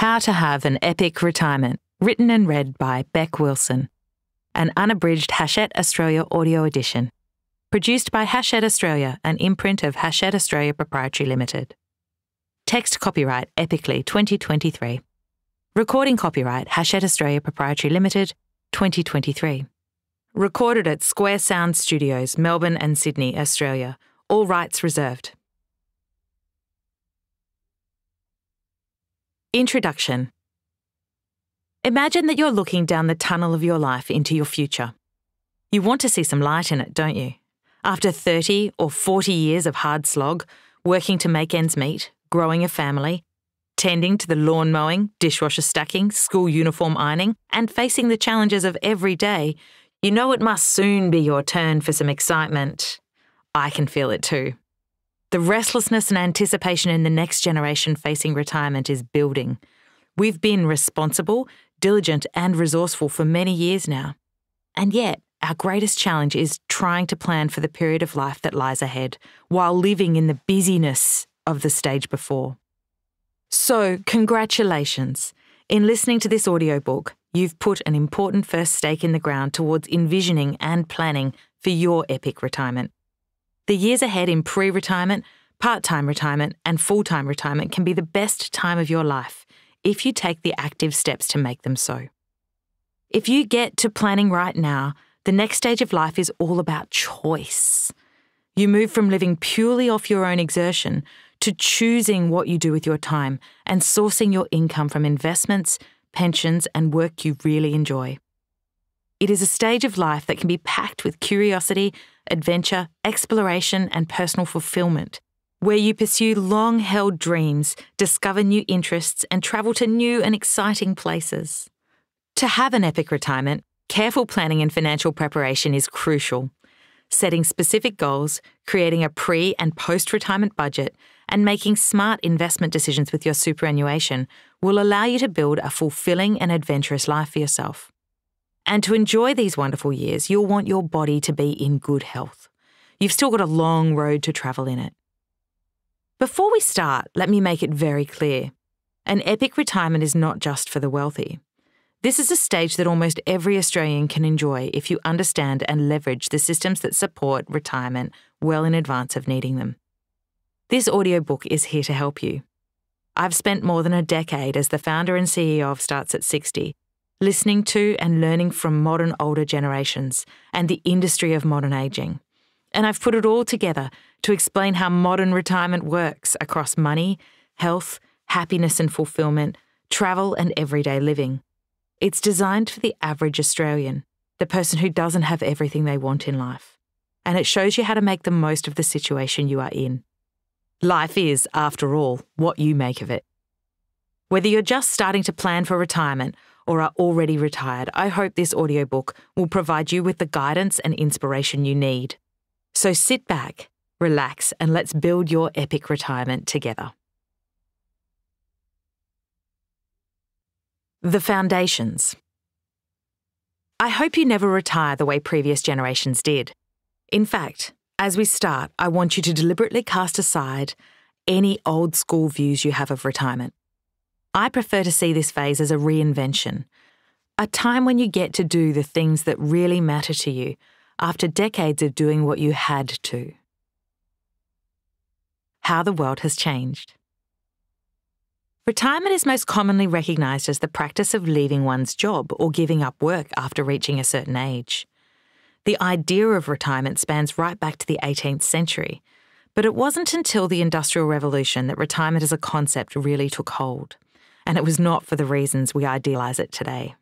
How to Have an Epic Retirement, written and read by Bec Wilson. An unabridged Hachette Australia audio edition. Produced by Hachette Australia, an imprint of Hachette Australia Proprietary Limited. Text copyright Epicly 2023. Recording copyright Hachette Australia Proprietary Limited 2023. Recorded at Square Sound Studios, Melbourne and Sydney, Australia. All rights reserved. Introduction Imagine that you're looking down the tunnel of your life into your future. You want to see some light in it, don't you? After 30 or 40 years of hard slog, working to make ends meet, growing a family, tending to the lawn mowing, dishwasher stacking, school uniform ironing, and facing the challenges of every day, you know it must soon be your turn for some excitement. I can feel it too. The restlessness and anticipation in the next generation facing retirement is building. We've been responsible, diligent, and resourceful for many years now. And yet, our greatest challenge is trying to plan for the period of life that lies ahead while living in the busyness of the stage before. So, congratulations. In listening to this audiobook, you've put an important first stake in the ground towards envisioning and planning for your epic retirement. The years ahead in pre retirement, part time retirement, and full time retirement can be the best time of your life if you take the active steps to make them so. If you get to planning right now, the next stage of life is all about choice. You move from living purely off your own exertion to choosing what you do with your time and sourcing your income from investments, pensions, and work you really enjoy. It is a stage of life that can be packed with curiosity, adventure, exploration, and personal fulfillment, where you pursue long held dreams, discover new interests, and travel to new and exciting places. To have an epic retirement, careful planning and financial preparation is crucial. Setting specific goals, creating a pre and post retirement budget, and making smart investment decisions with your superannuation will allow you to build a fulfilling and adventurous life for yourself. And to enjoy these wonderful years, you'll want your body to be in good health. You've still got a long road to travel in it. Before we start, let me make it very clear an epic retirement is not just for the wealthy. This is a stage that almost every Australian can enjoy if you understand and leverage the systems that support retirement well in advance of needing them. This audiobook is here to help you. I've spent more than a decade as the founder and CEO of Starts at 60, listening to and learning from modern older generations and the industry of modern ageing. And I've put it all together to explain how modern retirement works across money, health, happiness and fulfillment, travel, and everyday living. It's designed for the average Australian, the person who doesn't have everything they want in life. And it shows you how to make the most of the situation you are in. Life is, after all, what you make of it. Whether you're just starting to plan for retirement or are already retired, I hope this audiobook will provide you with the guidance and inspiration you need. So sit back, relax, and let's build your epic retirement together. The Foundations. I hope you never retire the way previous generations did. In fact, as we start, I want you to deliberately cast aside any old school views you have of retirement. I prefer to see this phase as a reinvention, a time when you get to do the things that really matter to you after decades of doing what you had to. How the world has changed. Retirement is most commonly recognised as the practice of leaving one's job or giving up work after reaching a certain age. The idea of retirement spans right back to the 18th century, but it wasn't until the Industrial Revolution that retirement as a concept really took hold, and it was not for the reasons we idealise it today.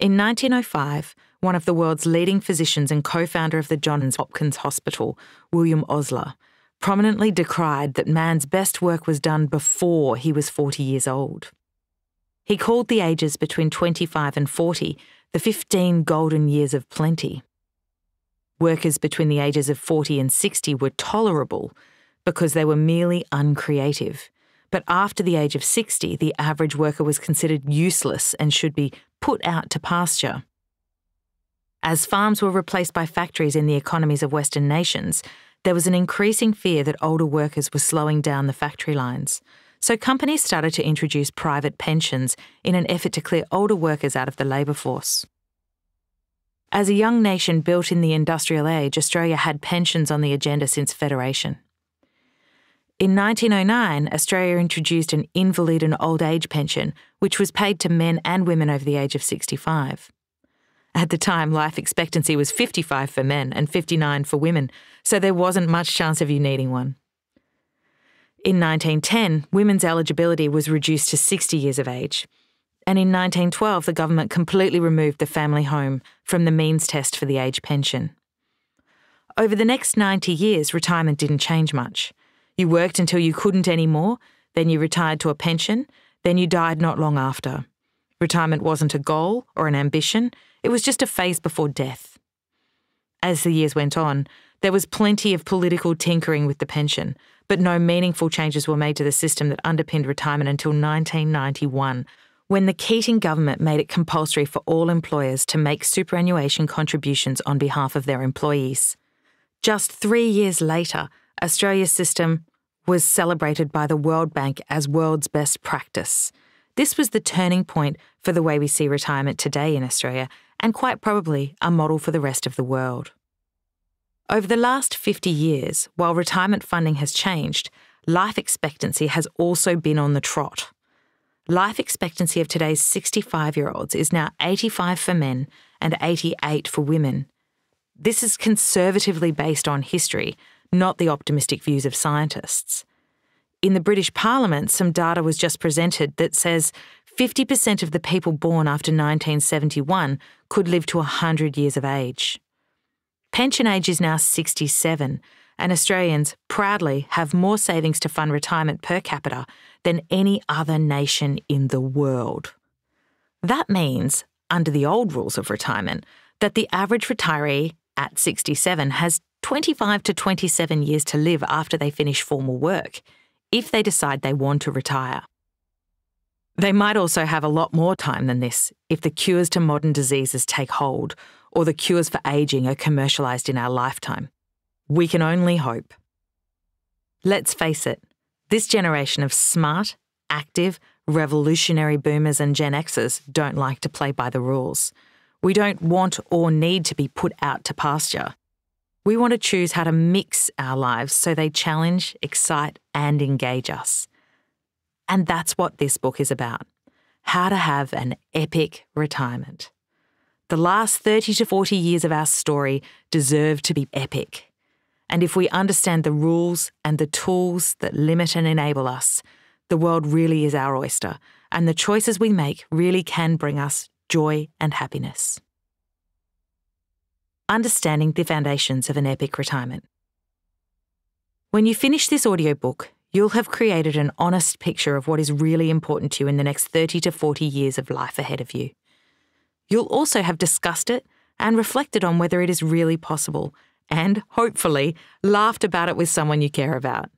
In 1905, one of the world's leading physicians and co founder of the Johns Hopkins Hospital, William Osler, prominently decried that man's best work was done before he was 40 years old. He called the ages between 25 and 40 the 15 golden years of plenty. Workers between the ages of 40 and 60 were tolerable because they were merely uncreative. But after the age of 60, the average worker was considered useless and should be put out to pasture. As farms were replaced by factories in the economies of Western nations, there was an increasing fear that older workers were slowing down the factory lines, so companies started to introduce private pensions in an effort to clear older workers out of the labour force. As a young nation built in the industrial age, Australia had pensions on the agenda since Federation. In 1909, Australia introduced an invalid and old age pension, which was paid to men and women over the age of 65. At the time, life expectancy was 55 for men and 59 for women, so there wasn't much chance of you needing one. In 1910, women's eligibility was reduced to 60 years of age. And in 1912, the government completely removed the family home from the means test for the age pension. Over the next 90 years, retirement didn't change much. You worked until you couldn't anymore, then you retired to a pension, then you died not long after. Retirement wasn't a goal or an ambition, it was just a phase before death. As the years went on, there was plenty of political tinkering with the pension, but no meaningful changes were made to the system that underpinned retirement until 1991, when the Keating government made it compulsory for all employers to make superannuation contributions on behalf of their employees. Just three years later, Australia's system was celebrated by the World Bank as world's best practice. This was the turning point for the way we see retirement today in Australia, and quite probably a model for the rest of the world. Over the last 50 years, while retirement funding has changed, life expectancy has also been on the trot. Life expectancy of today's 65 year olds is now 85 for men and 88 for women. This is conservatively based on history, not the optimistic views of scientists. In the British Parliament, some data was just presented that says 50% of the people born after 1971 could live to 100 years of age. Pension age is now 67, and Australians proudly have more savings to fund retirement per capita than any other nation in the world. That means, under the old rules of retirement, that the average retiree at 67 has 25 to 27 years to live after they finish formal work, if they decide they want to retire. They might also have a lot more time than this if the cures to modern diseases take hold or the cures for ageing are commercialised in our lifetime. We can only hope. Let's face it, this generation of smart, active, revolutionary boomers and Gen Xers don't like to play by the rules. We don't want or need to be put out to pasture. We want to choose how to mix our lives so they challenge, excite, and engage us. And that's what this book is about how to have an epic retirement. The last 30 to 40 years of our story deserve to be epic. And if we understand the rules and the tools that limit and enable us, the world really is our oyster, and the choices we make really can bring us joy and happiness. Understanding the foundations of an epic retirement. When you finish this audiobook, you'll have created an honest picture of what is really important to you in the next 30 to 40 years of life ahead of you. You'll also have discussed it and reflected on whether it is really possible, and hopefully laughed about it with someone you care about.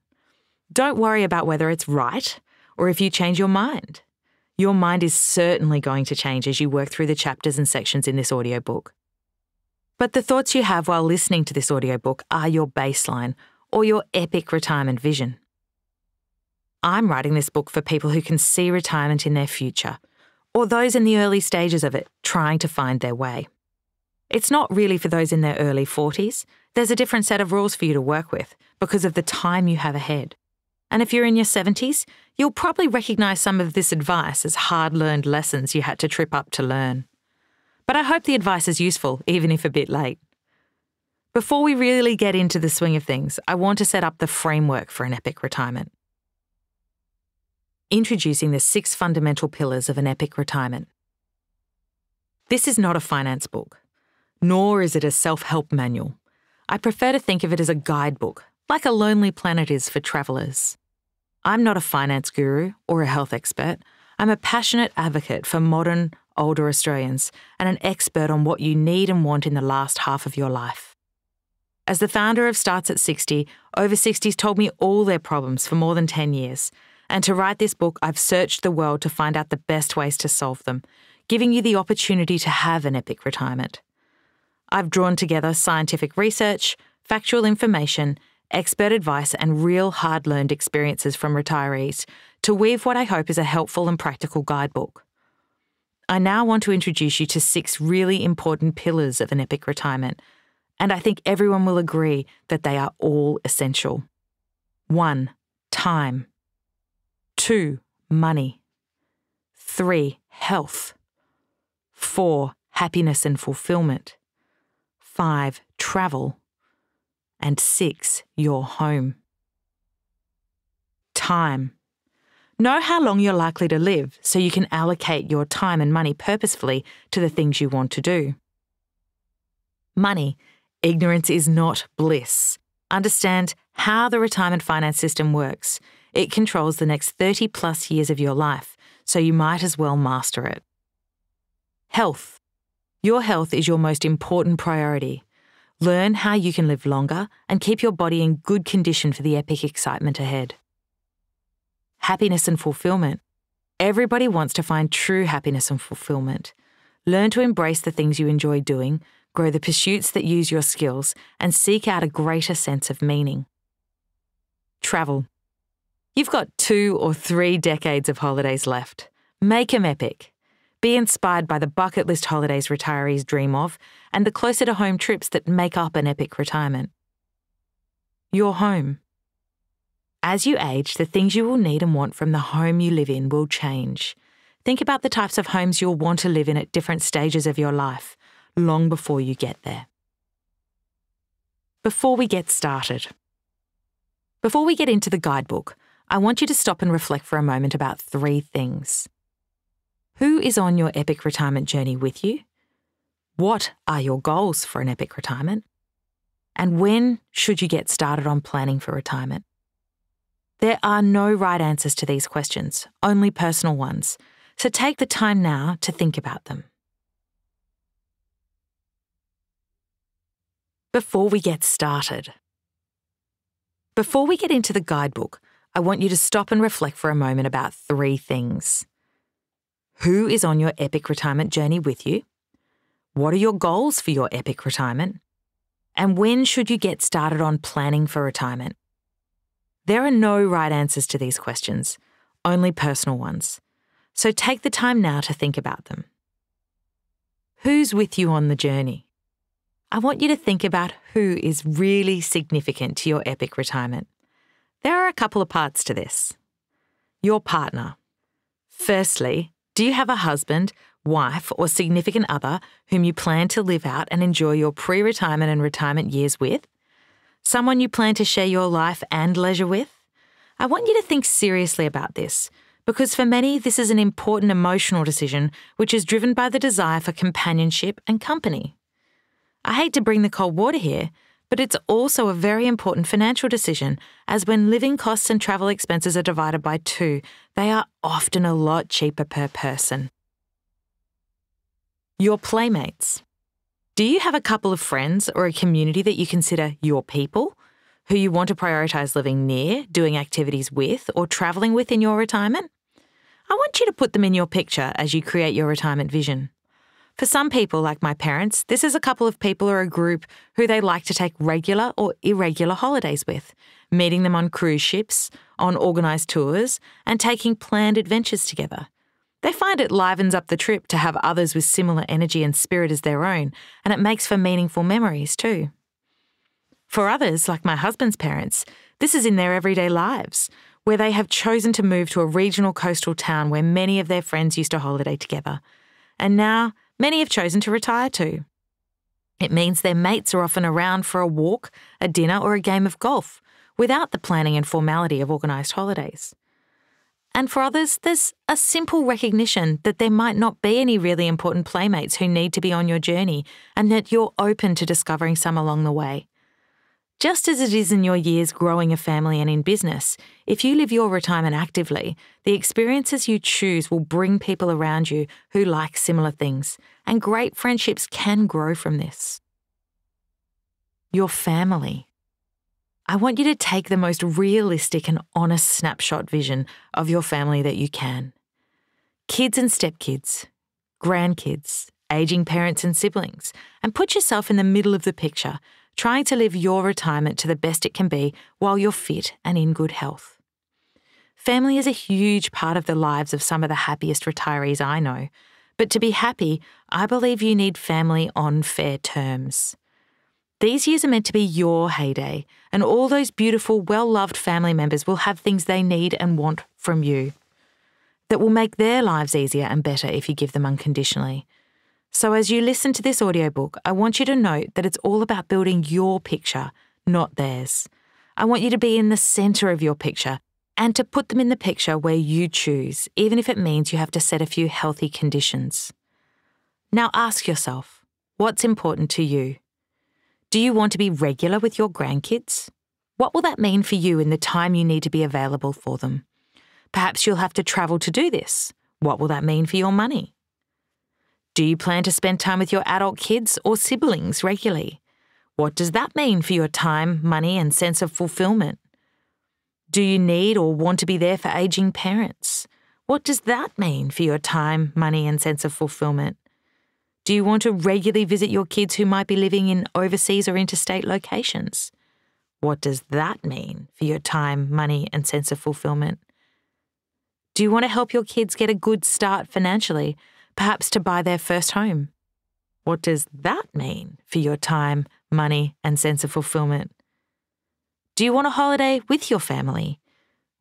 Don't worry about whether it's right or if you change your mind. Your mind is certainly going to change as you work through the chapters and sections in this audiobook. But the thoughts you have while listening to this audiobook are your baseline or your epic retirement vision. I'm writing this book for people who can see retirement in their future, or those in the early stages of it trying to find their way. It's not really for those in their early 40s. There's a different set of rules for you to work with because of the time you have ahead. And if you're in your 70s, you'll probably recognise some of this advice as hard learned lessons you had to trip up to learn. But I hope the advice is useful, even if a bit late. Before we really get into the swing of things, I want to set up the framework for an epic retirement introducing the six fundamental pillars of an epic retirement. This is not a finance book, nor is it a self help manual. I prefer to think of it as a guidebook, like a Lonely Planet is for travellers. I'm not a finance guru or a health expert. I'm a passionate advocate for modern, older Australians and an expert on what you need and want in the last half of your life. As the founder of Starts at 60, over 60s told me all their problems for more than 10 years, and to write this book, I've searched the world to find out the best ways to solve them, giving you the opportunity to have an epic retirement. I've drawn together scientific research, factual information, expert advice, and real hard learned experiences from retirees to weave what I hope is a helpful and practical guidebook. I now want to introduce you to six really important pillars of an epic retirement, and I think everyone will agree that they are all essential. 1. Time. 2. Money. 3. Health. 4. Happiness and fulfillment. 5. Travel. And 6. Your home. Time. Know how long you're likely to live so you can allocate your time and money purposefully to the things you want to do. Money. Ignorance is not bliss. Understand how the retirement finance system works. It controls the next 30 plus years of your life, so you might as well master it. Health. Your health is your most important priority. Learn how you can live longer and keep your body in good condition for the epic excitement ahead. Happiness and fulfillment. Everybody wants to find true happiness and fulfillment. Learn to embrace the things you enjoy doing, grow the pursuits that use your skills, and seek out a greater sense of meaning. Travel. You've got two or three decades of holidays left. Make them epic. Be inspired by the bucket list holidays retirees dream of and the closer to home trips that make up an epic retirement. Your home. As you age, the things you will need and want from the home you live in will change. Think about the types of homes you'll want to live in at different stages of your life, long before you get there. Before we get started, before we get into the guidebook, I want you to stop and reflect for a moment about three things. Who is on your epic retirement journey with you? What are your goals for an epic retirement? And when should you get started on planning for retirement? There are no right answers to these questions, only personal ones. So take the time now to think about them. Before we get started, before we get into the guidebook, I want you to stop and reflect for a moment about three things. Who is on your epic retirement journey with you? What are your goals for your epic retirement? And when should you get started on planning for retirement? There are no right answers to these questions, only personal ones. So take the time now to think about them. Who's with you on the journey? I want you to think about who is really significant to your epic retirement. There are a couple of parts to this. Your partner. Firstly, do you have a husband, wife, or significant other whom you plan to live out and enjoy your pre retirement and retirement years with? Someone you plan to share your life and leisure with? I want you to think seriously about this because for many, this is an important emotional decision which is driven by the desire for companionship and company. I hate to bring the cold water here, but it's also a very important financial decision, as when living costs and travel expenses are divided by two, they are often a lot cheaper per person. Your playmates. Do you have a couple of friends or a community that you consider your people, who you want to prioritise living near, doing activities with, or travelling with in your retirement? I want you to put them in your picture as you create your retirement vision. For some people, like my parents, this is a couple of people or a group who they like to take regular or irregular holidays with, meeting them on cruise ships, on organised tours, and taking planned adventures together. They find it livens up the trip to have others with similar energy and spirit as their own, and it makes for meaningful memories too. For others, like my husband's parents, this is in their everyday lives, where they have chosen to move to a regional coastal town where many of their friends used to holiday together. And now many have chosen to retire too. It means their mates are often around for a walk, a dinner, or a game of golf without the planning and formality of organised holidays. And for others, there's a simple recognition that there might not be any really important playmates who need to be on your journey and that you're open to discovering some along the way. Just as it is in your years growing a family and in business, if you live your retirement actively, the experiences you choose will bring people around you who like similar things, and great friendships can grow from this. Your family. I want you to take the most realistic and honest snapshot vision of your family that you can. Kids and stepkids, grandkids, aging parents and siblings, and put yourself in the middle of the picture trying to live your retirement to the best it can be while you're fit and in good health. Family is a huge part of the lives of some of the happiest retirees I know. But to be happy, I believe you need family on fair terms. These years are meant to be your heyday, and all those beautiful, well loved family members will have things they need and want from you that will make their lives easier and better if you give them unconditionally. So, as you listen to this audiobook, I want you to note that it's all about building your picture, not theirs. I want you to be in the centre of your picture and to put them in the picture where you choose, even if it means you have to set a few healthy conditions. Now ask yourself what's important to you? Do you want to be regular with your grandkids? What will that mean for you in the time you need to be available for them? Perhaps you'll have to travel to do this. What will that mean for your money? Do you plan to spend time with your adult kids or siblings regularly? What does that mean for your time, money, and sense of fulfillment? Do you need or want to be there for aging parents? What does that mean for your time, money, and sense of fulfillment? Do you want to regularly visit your kids who might be living in overseas or interstate locations? What does that mean for your time, money, and sense of fulfillment? Do you want to help your kids get a good start financially, perhaps to buy their first home? What does that mean for your time, money, and sense of fulfillment? Do you want a holiday with your family?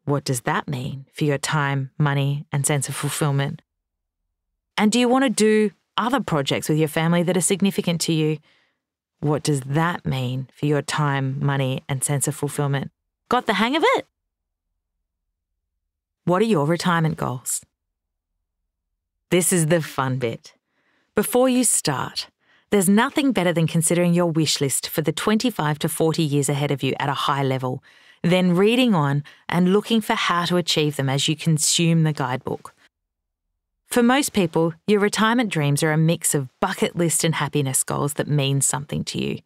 What does that mean for your time, money, and sense of fulfillment? And do you want to do other projects with your family that are significant to you? What does that mean for your time, money, and sense of fulfillment? Got the hang of it? What are your retirement goals? This is the fun bit. Before you start, there's nothing better than considering your wish list for the 25 to 40 years ahead of you at a high level, then reading on and looking for how to achieve them as you consume the guidebook. For most people, your retirement dreams are a mix of bucket list and happiness goals that mean something to you.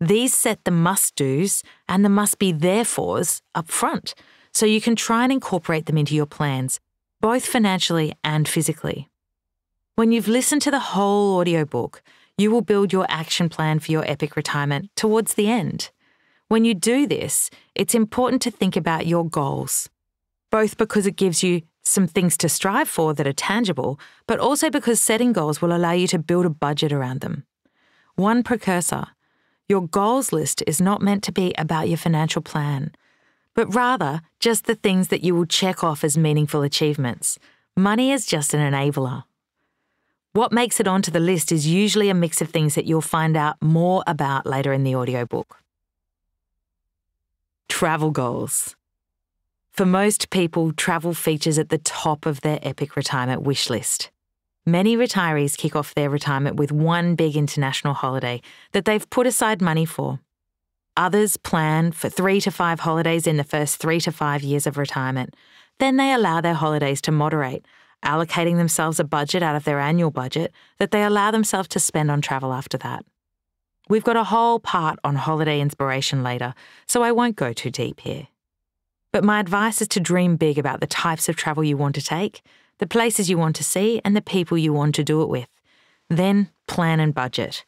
These set the must do's and the must be therefores up front, so you can try and incorporate them into your plans, both financially and physically. When you've listened to the whole audiobook, you will build your action plan for your epic retirement towards the end. When you do this, it's important to think about your goals, both because it gives you some things to strive for that are tangible, but also because setting goals will allow you to build a budget around them. One precursor your goals list is not meant to be about your financial plan, but rather just the things that you will check off as meaningful achievements. Money is just an enabler. What makes it onto the list is usually a mix of things that you'll find out more about later in the audiobook. Travel goals. For most people, travel features at the top of their epic retirement wish list. Many retirees kick off their retirement with one big international holiday that they've put aside money for. Others plan for three to five holidays in the first three to five years of retirement. Then they allow their holidays to moderate, allocating themselves a budget out of their annual budget that they allow themselves to spend on travel after that. We've got a whole part on holiday inspiration later, so I won't go too deep here. But my advice is to dream big about the types of travel you want to take, the places you want to see, and the people you want to do it with. Then plan and budget.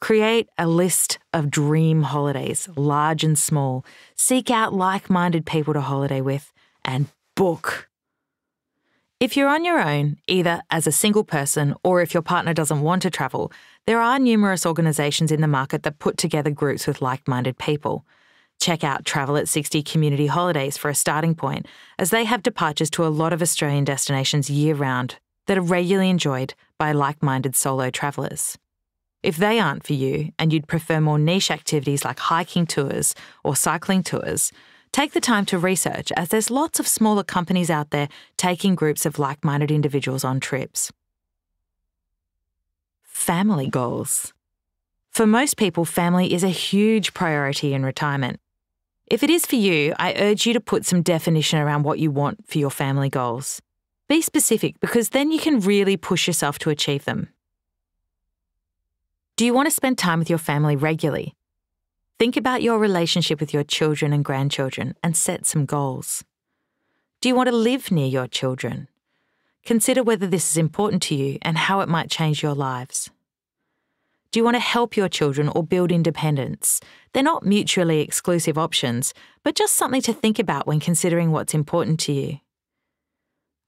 Create a list of dream holidays, large and small. Seek out like minded people to holiday with and book. If you're on your own, either as a single person or if your partner doesn't want to travel, there are numerous organisations in the market that put together groups with like minded people. Check out Travel at 60 Community Holidays for a starting point, as they have departures to a lot of Australian destinations year round that are regularly enjoyed by like minded solo travellers. If they aren't for you and you'd prefer more niche activities like hiking tours or cycling tours, Take the time to research, as there's lots of smaller companies out there taking groups of like minded individuals on trips. Family goals. For most people, family is a huge priority in retirement. If it is for you, I urge you to put some definition around what you want for your family goals. Be specific because then you can really push yourself to achieve them. Do you want to spend time with your family regularly? Think about your relationship with your children and grandchildren and set some goals. Do you want to live near your children? Consider whether this is important to you and how it might change your lives. Do you want to help your children or build independence? They're not mutually exclusive options, but just something to think about when considering what's important to you.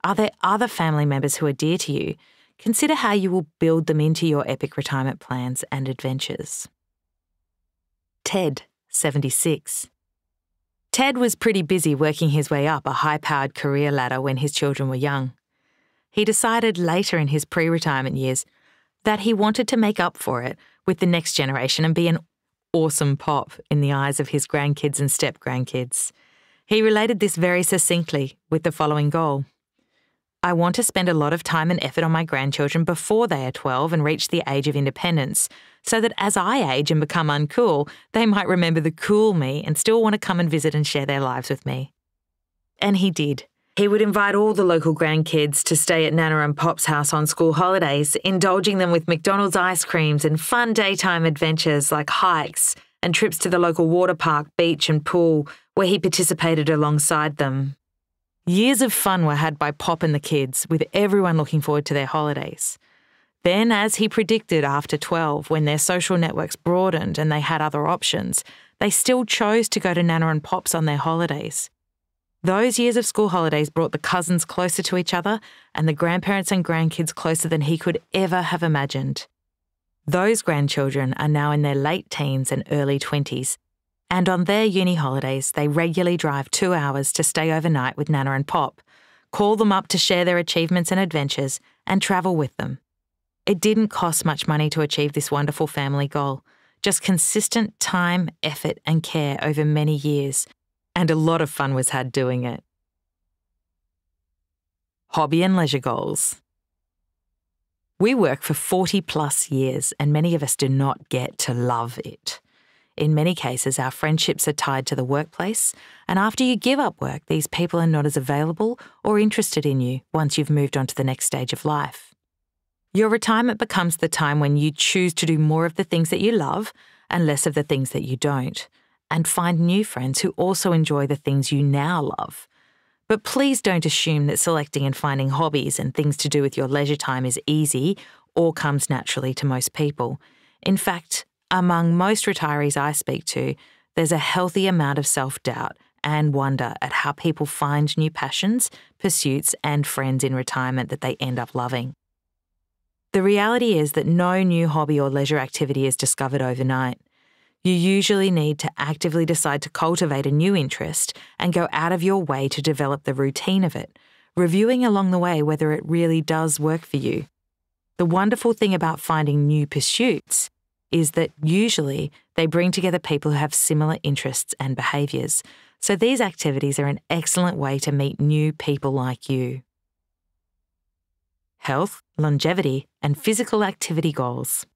Are there other family members who are dear to you? Consider how you will build them into your epic retirement plans and adventures. Ted, 76. Ted was pretty busy working his way up a high powered career ladder when his children were young. He decided later in his pre retirement years that he wanted to make up for it with the next generation and be an awesome pop in the eyes of his grandkids and step grandkids. He related this very succinctly with the following goal I want to spend a lot of time and effort on my grandchildren before they are 12 and reach the age of independence, so that as I age and become uncool, they might remember the cool me and still want to come and visit and share their lives with me. And he did. He would invite all the local grandkids to stay at Nana and Pop's house on school holidays, indulging them with McDonald's ice creams and fun daytime adventures like hikes and trips to the local water park, beach, and pool, where he participated alongside them. Years of fun were had by Pop and the kids, with everyone looking forward to their holidays. Then, as he predicted after 12, when their social networks broadened and they had other options, they still chose to go to Nana and Pop's on their holidays. Those years of school holidays brought the cousins closer to each other and the grandparents and grandkids closer than he could ever have imagined. Those grandchildren are now in their late teens and early 20s, and on their uni holidays, they regularly drive two hours to stay overnight with Nana and Pop, call them up to share their achievements and adventures, and travel with them. It didn't cost much money to achieve this wonderful family goal, just consistent time, effort, and care over many years and a lot of fun was had doing it. Hobby and leisure goals. We work for 40 plus years, and many of us do not get to love it. In many cases, our friendships are tied to the workplace, and after you give up work, these people are not as available or interested in you once you've moved on to the next stage of life. Your retirement becomes the time when you choose to do more of the things that you love and less of the things that you don't and find new friends who also enjoy the things you now love. But please don't assume that selecting and finding hobbies and things to do with your leisure time is easy or comes naturally to most people. In fact, among most retirees I speak to, there's a healthy amount of self doubt and wonder at how people find new passions, pursuits, and friends in retirement that they end up loving. The reality is that no new hobby or leisure activity is discovered overnight you usually need to actively decide to cultivate a new interest and go out of your way to develop the routine of it, reviewing along the way whether it really does work for you. The wonderful thing about finding new pursuits is that usually they bring together people who have similar interests and behaviours. So these activities are an excellent way to meet new people like you. Health, longevity, and physical activity goals.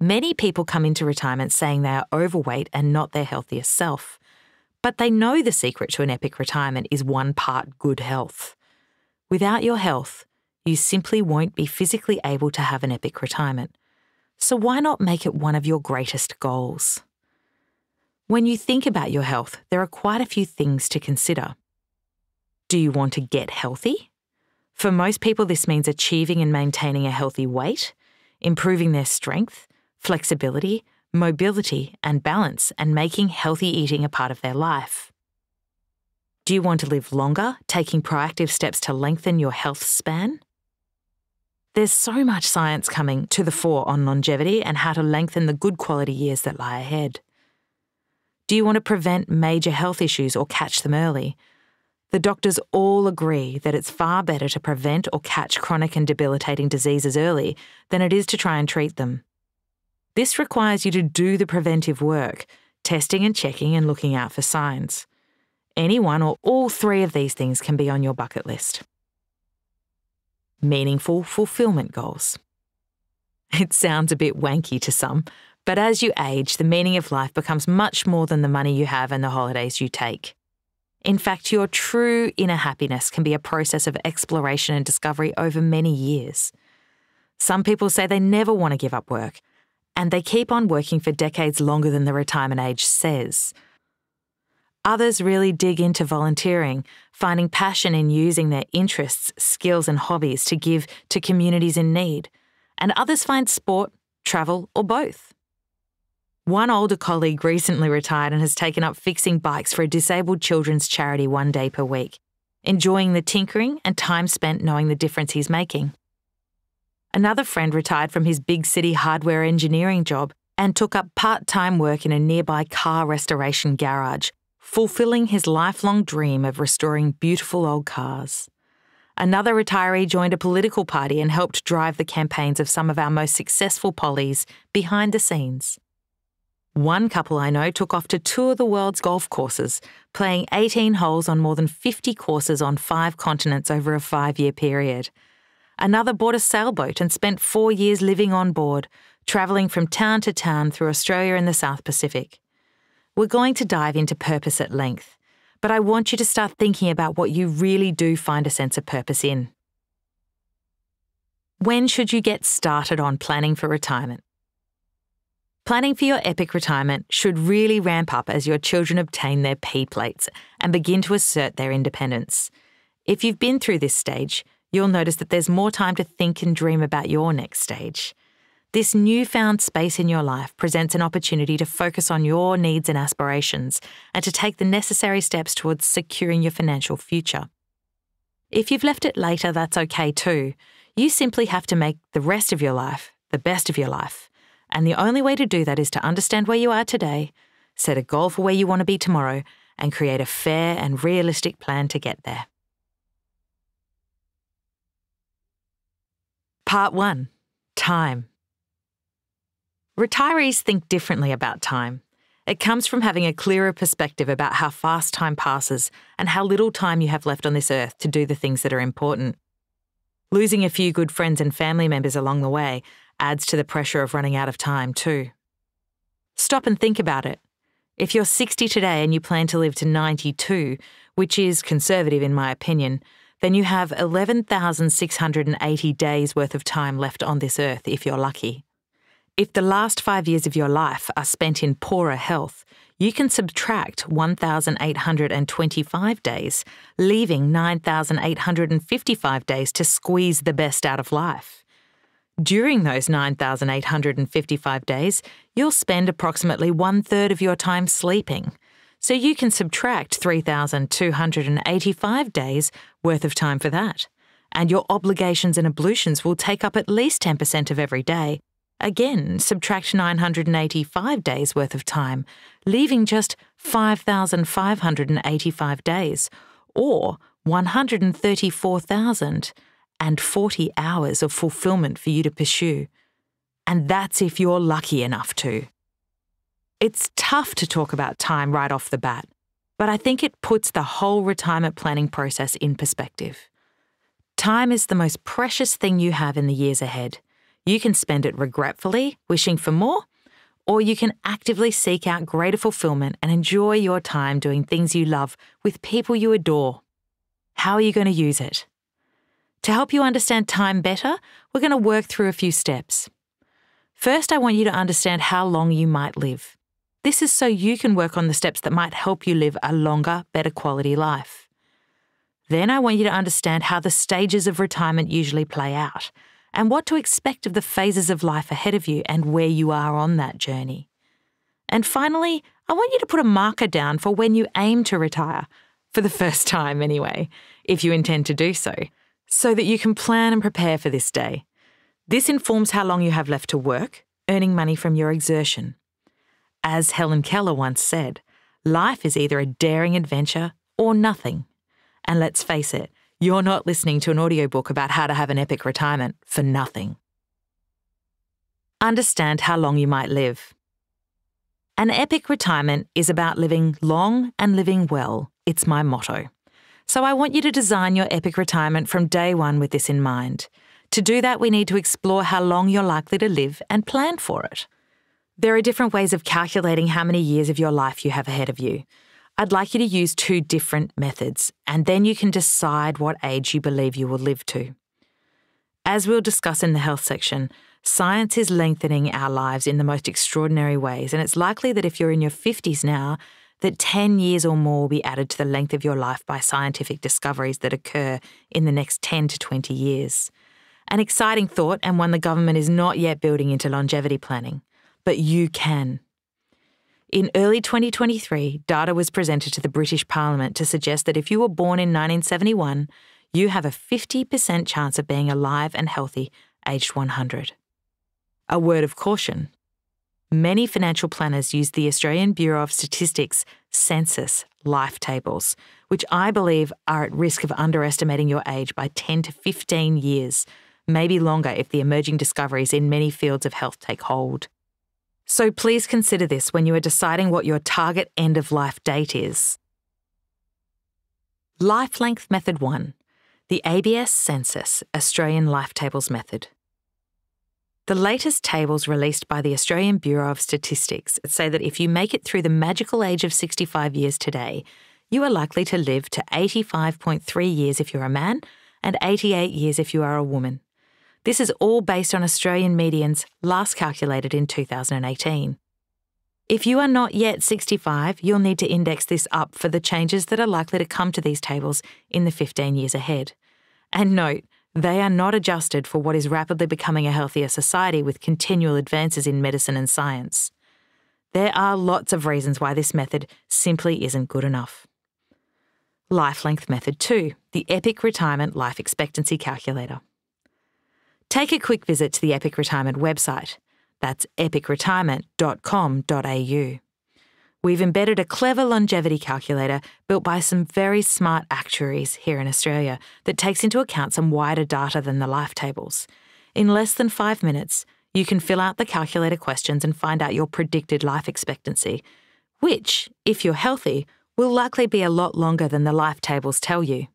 Many people come into retirement saying they are overweight and not their healthiest self. But they know the secret to an epic retirement is one part good health. Without your health, you simply won't be physically able to have an epic retirement. So why not make it one of your greatest goals? When you think about your health, there are quite a few things to consider. Do you want to get healthy? For most people, this means achieving and maintaining a healthy weight, improving their strength, flexibility, mobility, and balance, and making healthy eating a part of their life. Do you want to live longer, taking proactive steps to lengthen your health span? There's so much science coming to the fore on longevity and how to lengthen the good quality years that lie ahead. Do you want to prevent major health issues or catch them early? The doctors all agree that it's far better to prevent or catch chronic and debilitating diseases early than it is to try and treat them. This requires you to do the preventive work, testing and checking and looking out for signs. Any one or all three of these things can be on your bucket list. Meaningful fulfillment goals. It sounds a bit wanky to some, but as you age, the meaning of life becomes much more than the money you have and the holidays you take. In fact, your true inner happiness can be a process of exploration and discovery over many years. Some people say they never want to give up work, and they keep on working for decades longer than the retirement age says. Others really dig into volunteering, finding passion in using their interests, skills, and hobbies to give to communities in need. And others find sport, travel, or both. One older colleague recently retired and has taken up fixing bikes for a disabled children's charity one day per week, enjoying the tinkering and time spent knowing the difference he's making. Another friend retired from his big city hardware engineering job and took up part time work in a nearby car restoration garage, fulfilling his lifelong dream of restoring beautiful old cars. Another retiree joined a political party and helped drive the campaigns of some of our most successful pollies behind the scenes. One couple I know took off to tour the world's golf courses, playing 18 holes on more than 50 courses on five continents over a five year period. Another bought a sailboat and spent four years living on board, travelling from town to town through Australia and the South Pacific. We're going to dive into purpose at length, but I want you to start thinking about what you really do find a sense of purpose in. When should you get started on planning for retirement? Planning for your epic retirement should really ramp up as your children obtain their P plates and begin to assert their independence. If you've been through this stage, you'll notice that there's more time to think and dream about your next stage. This newfound space in your life presents an opportunity to focus on your needs and aspirations and to take the necessary steps towards securing your financial future. If you've left it later, that's okay too. You simply have to make the rest of your life the best of your life and the only way to do that is to understand where you are today, set a goal for where you want to be tomorrow, and create a fair and realistic plan to get there. Part 1 Time. Retirees think differently about time. It comes from having a clearer perspective about how fast time passes and how little time you have left on this earth to do the things that are important. Losing a few good friends and family members along the way adds to the pressure of running out of time, too. Stop and think about it. If you're 60 today and you plan to live to 92, which is conservative in my opinion, then you have 11,680 days worth of time left on this earth if you're lucky. If the last five years of your life are spent in poorer health, you can subtract 1,825 days, leaving 9,855 days to squeeze the best out of life. During those 9,855 days, you'll spend approximately one third of your time sleeping. So you can subtract 3,285 days worth of time for that. And your obligations and ablutions will take up at least 10% of every day. Again, subtract 985 days worth of time, leaving just 5,585 days, or 134,000 and 40 hours of fulfillment for you to pursue. And that's if you're lucky enough to. It's tough to talk about time right off the bat, but I think it puts the whole retirement planning process in perspective. Time is the most precious thing you have in the years ahead. You can spend it regretfully, wishing for more, or you can actively seek out greater fulfillment and enjoy your time doing things you love with people you adore. How are you going to use it? To help you understand time better, we're going to work through a few steps. First, I want you to understand how long you might live. This is so you can work on the steps that might help you live a longer, better quality life. Then I want you to understand how the stages of retirement usually play out and what to expect of the phases of life ahead of you and where you are on that journey. And finally, I want you to put a marker down for when you aim to retire, for the first time anyway, if you intend to do so so that you can plan and prepare for this day. This informs how long you have left to work, earning money from your exertion. As Helen Keller once said, life is either a daring adventure or nothing. And let's face it, you're not listening to an audiobook about how to have an epic retirement for nothing. Understand how long you might live. An epic retirement is about living long and living well. It's my motto. So I want you to design your epic retirement from day one with this in mind. To do that, we need to explore how long you're likely to live and plan for it. There are different ways of calculating how many years of your life you have ahead of you. I'd like you to use two different methods, and then you can decide what age you believe you will live to. As we'll discuss in the health section, science is lengthening our lives in the most extraordinary ways, and it's likely that if you're in your 50s now, that 10 years or more will be added to the length of your life by scientific discoveries that occur in the next 10 to 20 years. An exciting thought and one the government is not yet building into longevity planning. But you can. In early 2023, data was presented to the British Parliament to suggest that if you were born in 1971, you have a 50% chance of being alive and healthy aged 100. A word of caution many financial planners use the Australian Bureau of Statistics census life tables, which I believe are at risk of underestimating your age by 10 to 15 years, maybe longer if the emerging discoveries in many fields of health take hold. So please consider this when you are deciding what your target end of life date is. Life Length Method 1 The ABS Census Australian Life Tables Method. The latest tables released by the Australian Bureau of Statistics say that if you make it through the magical age of 65 years today, you are likely to live to 85.3 years if you're a man and 88 years if you are a woman. This is all based on Australian medians last calculated in 2018. If you are not yet 65, you'll need to index this up for the changes that are likely to come to these tables in the 15 years ahead. And note, they are not adjusted for what is rapidly becoming a healthier society with continual advances in medicine and science. There are lots of reasons why this method simply isn't good enough. Life Length Method 2 The Epic Retirement Life Expectancy Calculator. Take a quick visit to the Epic Retirement website. That's epicretirement.com.au. We've embedded a clever longevity calculator built by some very smart actuaries here in Australia that takes into account some wider data than the life tables. In less than five minutes, you can fill out the calculator questions and find out your predicted life expectancy, which, if you're healthy, will likely be a lot longer than the life tables tell you.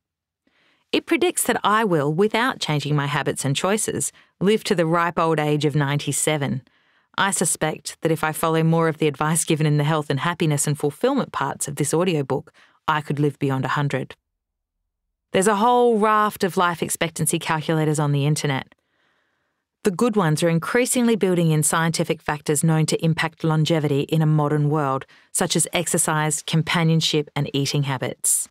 It predicts that I will, without changing my habits and choices, live to the ripe old age of 97 I suspect that if I follow more of the advice given in the health and happiness and fulfillment parts of this audiobook, I could live beyond 100. There's a whole raft of life expectancy calculators on the internet. The good ones are increasingly building in scientific factors known to impact longevity in a modern world, such as exercise, companionship, and eating habits.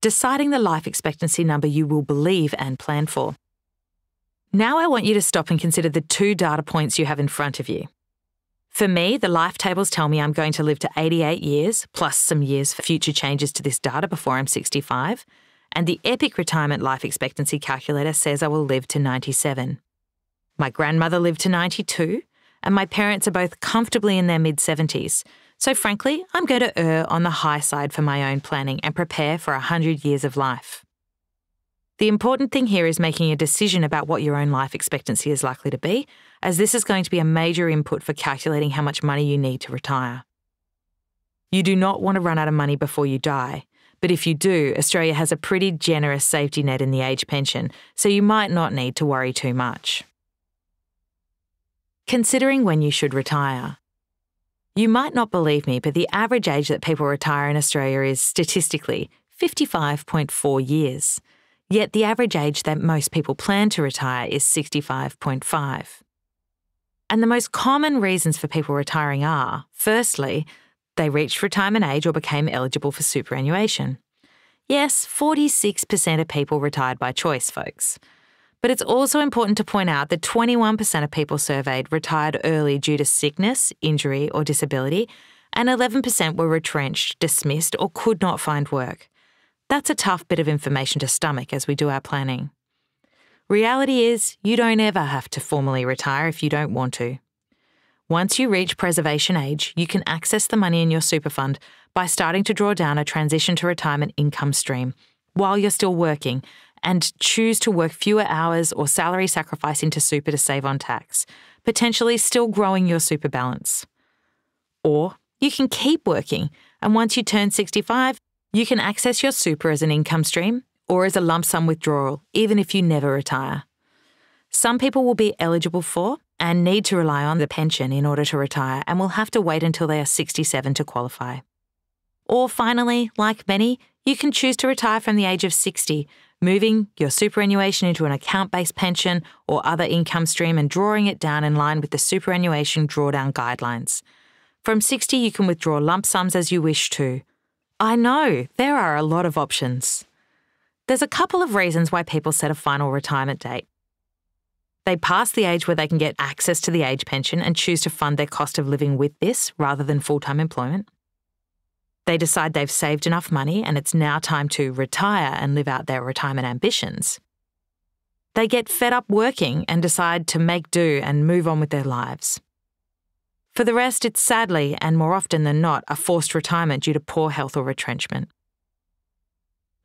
Deciding the life expectancy number you will believe and plan for. Now I want you to stop and consider the two data points you have in front of you. For me, the life tables tell me I'm going to live to 88 years, plus some years for future changes to this data before I'm 65, and the Epic Retirement Life Expectancy Calculator says I will live to 97. My grandmother lived to 92, and my parents are both comfortably in their mid 70s, so frankly, I'm going to err on the high side for my own planning and prepare for 100 years of life. The important thing here is making a decision about what your own life expectancy is likely to be, as this is going to be a major input for calculating how much money you need to retire. You do not want to run out of money before you die, but if you do, Australia has a pretty generous safety net in the age pension, so you might not need to worry too much. Considering when you should retire. You might not believe me, but the average age that people retire in Australia is statistically 55.4 years. Yet the average age that most people plan to retire is 65.5. And the most common reasons for people retiring are firstly, they reached retirement age or became eligible for superannuation. Yes, 46% of people retired by choice, folks. But it's also important to point out that 21% of people surveyed retired early due to sickness, injury, or disability, and 11% were retrenched, dismissed, or could not find work. That's a tough bit of information to stomach as we do our planning. Reality is, you don't ever have to formally retire if you don't want to. Once you reach preservation age, you can access the money in your super fund by starting to draw down a transition to retirement income stream while you're still working and choose to work fewer hours or salary sacrifice into super to save on tax, potentially still growing your super balance. Or you can keep working, and once you turn 65, you can access your super as an income stream or as a lump sum withdrawal, even if you never retire. Some people will be eligible for and need to rely on the pension in order to retire and will have to wait until they are 67 to qualify. Or finally, like many, you can choose to retire from the age of 60, moving your superannuation into an account based pension or other income stream and drawing it down in line with the superannuation drawdown guidelines. From 60, you can withdraw lump sums as you wish to, I know, there are a lot of options. There's a couple of reasons why people set a final retirement date. They pass the age where they can get access to the age pension and choose to fund their cost of living with this rather than full time employment. They decide they've saved enough money and it's now time to retire and live out their retirement ambitions. They get fed up working and decide to make do and move on with their lives. For the rest, it's sadly, and more often than not, a forced retirement due to poor health or retrenchment.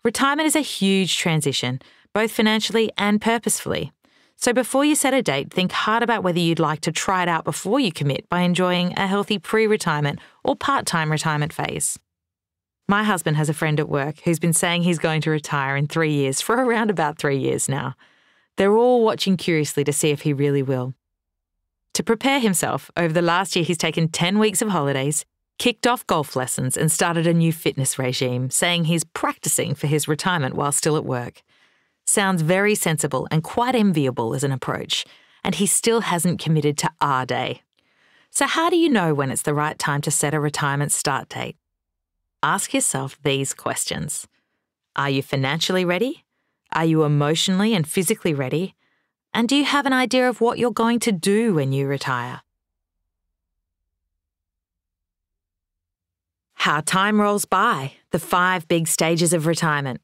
Retirement is a huge transition, both financially and purposefully. So before you set a date, think hard about whether you'd like to try it out before you commit by enjoying a healthy pre retirement or part time retirement phase. My husband has a friend at work who's been saying he's going to retire in three years for around about three years now. They're all watching curiously to see if he really will. To prepare himself, over the last year, he's taken 10 weeks of holidays, kicked off golf lessons, and started a new fitness regime, saying he's practicing for his retirement while still at work. Sounds very sensible and quite enviable as an approach, and he still hasn't committed to our day. So, how do you know when it's the right time to set a retirement start date? Ask yourself these questions Are you financially ready? Are you emotionally and physically ready? And do you have an idea of what you're going to do when you retire? How time rolls by, the five big stages of retirement.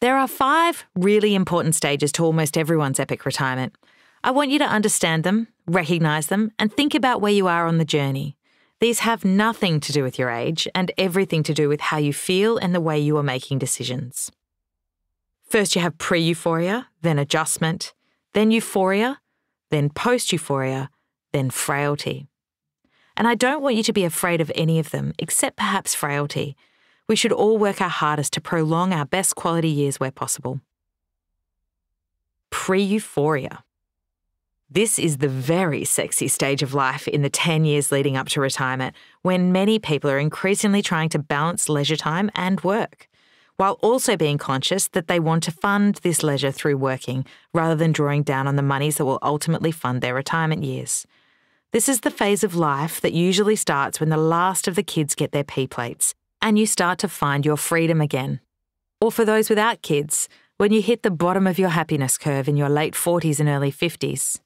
There are five really important stages to almost everyone's epic retirement. I want you to understand them, recognise them, and think about where you are on the journey. These have nothing to do with your age and everything to do with how you feel and the way you are making decisions. First, you have pre euphoria, then adjustment, then euphoria, then post euphoria, then frailty. And I don't want you to be afraid of any of them, except perhaps frailty, we should all work our hardest to prolong our best quality years where possible. Pre euphoria. This is the very sexy stage of life in the 10 years leading up to retirement, when many people are increasingly trying to balance leisure time and work, while also being conscious that they want to fund this leisure through working rather than drawing down on the monies that will ultimately fund their retirement years. This is the phase of life that usually starts when the last of the kids get their P plates and you start to find your freedom again. Or for those without kids, when you hit the bottom of your happiness curve in your late 40s and early 50s.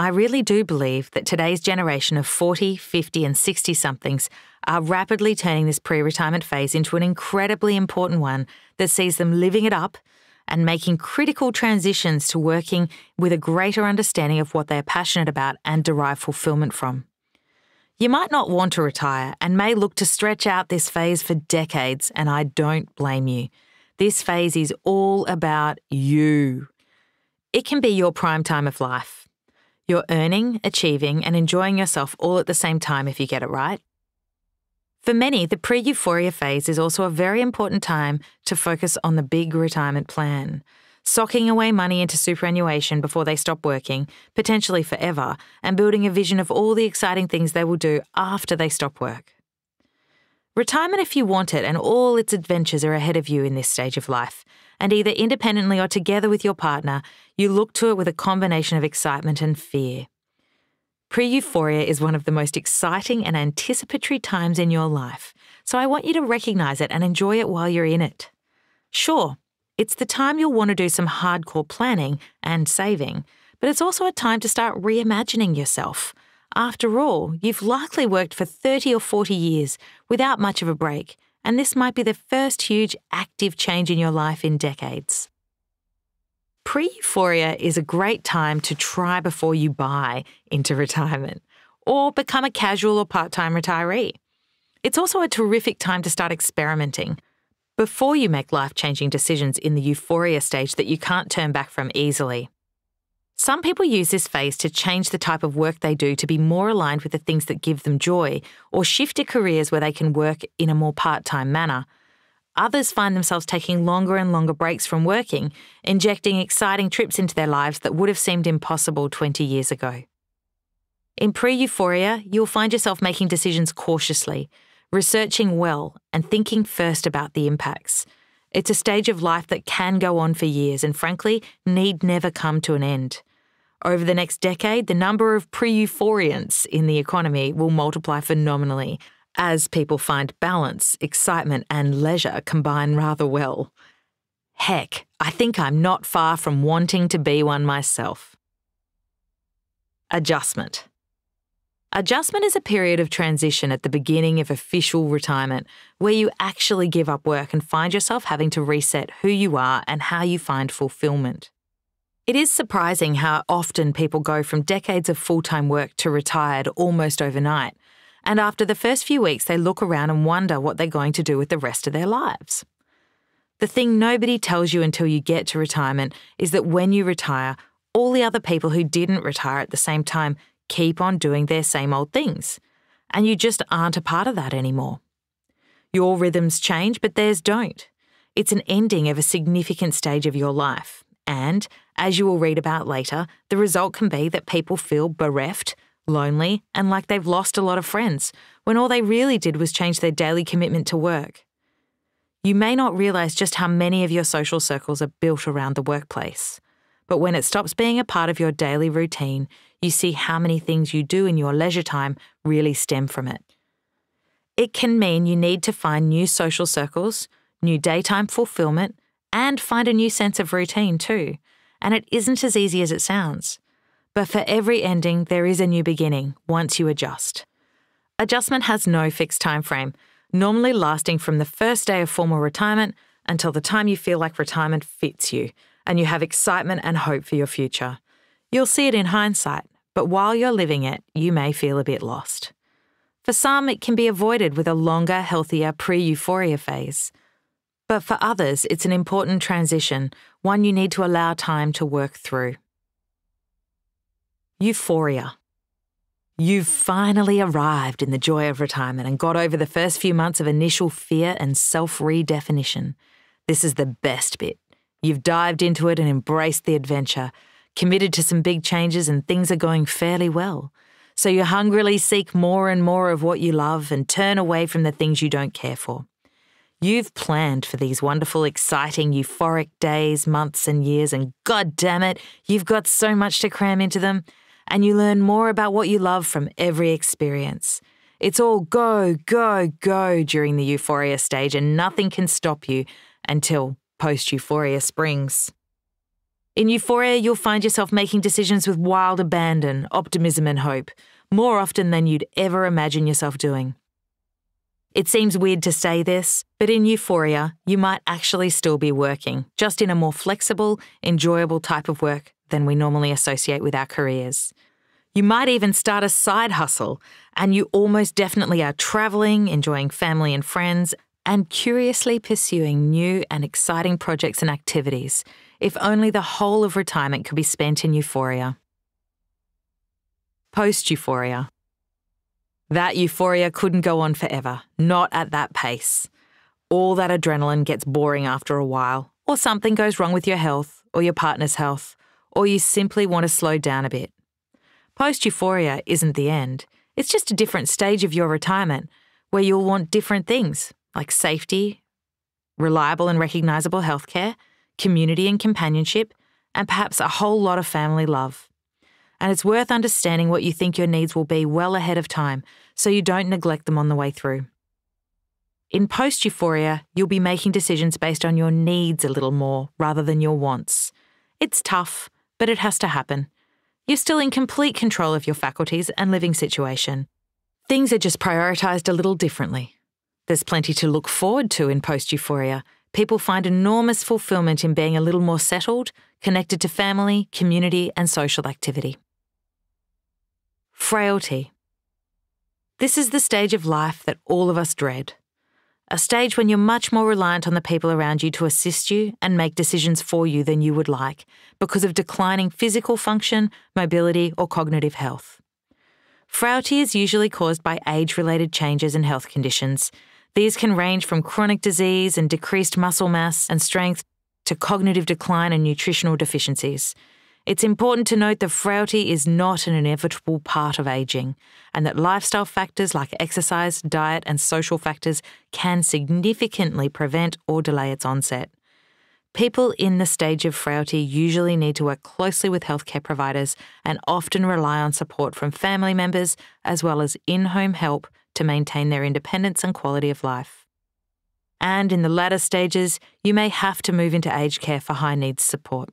I really do believe that today's generation of 40, 50, and 60 somethings are rapidly turning this pre retirement phase into an incredibly important one that sees them living it up and making critical transitions to working with a greater understanding of what they're passionate about and derive fulfillment from. You might not want to retire and may look to stretch out this phase for decades, and I don't blame you. This phase is all about you. It can be your prime time of life. You're earning, achieving, and enjoying yourself all at the same time if you get it right. For many, the pre euphoria phase is also a very important time to focus on the big retirement plan socking away money into superannuation before they stop working, potentially forever, and building a vision of all the exciting things they will do after they stop work. Retirement, if you want it, and all its adventures are ahead of you in this stage of life, and either independently or together with your partner, you look to it with a combination of excitement and fear. Pre euphoria is one of the most exciting and anticipatory times in your life, so I want you to recognize it and enjoy it while you're in it. Sure, it's the time you'll want to do some hardcore planning and saving, but it's also a time to start reimagining yourself. After all, you've likely worked for 30 or 40 years without much of a break, and this might be the first huge active change in your life in decades. Pre euphoria is a great time to try before you buy into retirement or become a casual or part time retiree. It's also a terrific time to start experimenting before you make life changing decisions in the euphoria stage that you can't turn back from easily. Some people use this phase to change the type of work they do to be more aligned with the things that give them joy, or shift to careers where they can work in a more part time manner. Others find themselves taking longer and longer breaks from working, injecting exciting trips into their lives that would have seemed impossible 20 years ago. In pre euphoria, you'll find yourself making decisions cautiously, researching well, and thinking first about the impacts. It's a stage of life that can go on for years and, frankly, need never come to an end. Over the next decade, the number of pre euphorians in the economy will multiply phenomenally as people find balance, excitement, and leisure combine rather well. Heck, I think I'm not far from wanting to be one myself. Adjustment. Adjustment is a period of transition at the beginning of official retirement where you actually give up work and find yourself having to reset who you are and how you find fulfillment. It is surprising how often people go from decades of full time work to retired almost overnight, and after the first few weeks, they look around and wonder what they're going to do with the rest of their lives. The thing nobody tells you until you get to retirement is that when you retire, all the other people who didn't retire at the same time keep on doing their same old things, and you just aren't a part of that anymore. Your rhythms change, but theirs don't. It's an ending of a significant stage of your life, and, as you will read about later, the result can be that people feel bereft, lonely, and like they've lost a lot of friends, when all they really did was change their daily commitment to work. You may not realise just how many of your social circles are built around the workplace. But when it stops being a part of your daily routine, you see how many things you do in your leisure time really stem from it. It can mean you need to find new social circles, new daytime fulfillment, and find a new sense of routine too. And it isn't as easy as it sounds. But for every ending, there is a new beginning once you adjust. Adjustment has no fixed time frame, normally lasting from the first day of formal retirement until the time you feel like retirement fits you and you have excitement and hope for your future. You'll see it in hindsight, but while you're living it, you may feel a bit lost. For some, it can be avoided with a longer, healthier pre euphoria phase. But for others, it's an important transition, one you need to allow time to work through. Euphoria. You've finally arrived in the joy of retirement and got over the first few months of initial fear and self redefinition. This is the best bit. You've dived into it and embraced the adventure, committed to some big changes, and things are going fairly well. So you hungrily seek more and more of what you love and turn away from the things you don't care for. You've planned for these wonderful, exciting, euphoric days, months, and years, and god damn it, you've got so much to cram into them. And you learn more about what you love from every experience. It's all go, go, go during the euphoria stage, and nothing can stop you until post euphoria springs. In euphoria, you'll find yourself making decisions with wild abandon, optimism, and hope, more often than you'd ever imagine yourself doing. It seems weird to say this, but in euphoria, you might actually still be working, just in a more flexible, enjoyable type of work than we normally associate with our careers. You might even start a side hustle, and you almost definitely are travelling, enjoying family and friends, and curiously pursuing new and exciting projects and activities, if only the whole of retirement could be spent in euphoria. Post euphoria. That euphoria couldn't go on forever, not at that pace. All that adrenaline gets boring after a while, or something goes wrong with your health or your partner's health, or you simply want to slow down a bit. Post euphoria isn't the end, it's just a different stage of your retirement where you'll want different things like safety, reliable and recognisable healthcare, community and companionship, and perhaps a whole lot of family love. And it's worth understanding what you think your needs will be well ahead of time so you don't neglect them on the way through. In post euphoria, you'll be making decisions based on your needs a little more rather than your wants. It's tough, but it has to happen. You're still in complete control of your faculties and living situation. Things are just prioritised a little differently. There's plenty to look forward to in post euphoria. People find enormous fulfillment in being a little more settled, connected to family, community, and social activity. Frailty. This is the stage of life that all of us dread. A stage when you're much more reliant on the people around you to assist you and make decisions for you than you would like because of declining physical function, mobility, or cognitive health. Frailty is usually caused by age related changes in health conditions, these can range from chronic disease and decreased muscle mass and strength to cognitive decline and nutritional deficiencies. It's important to note that frailty is not an inevitable part of aging, and that lifestyle factors like exercise, diet, and social factors can significantly prevent or delay its onset. People in the stage of frailty usually need to work closely with healthcare providers and often rely on support from family members as well as in home help to maintain their independence and quality of life. and in the latter stages, you may have to move into aged care for high needs support.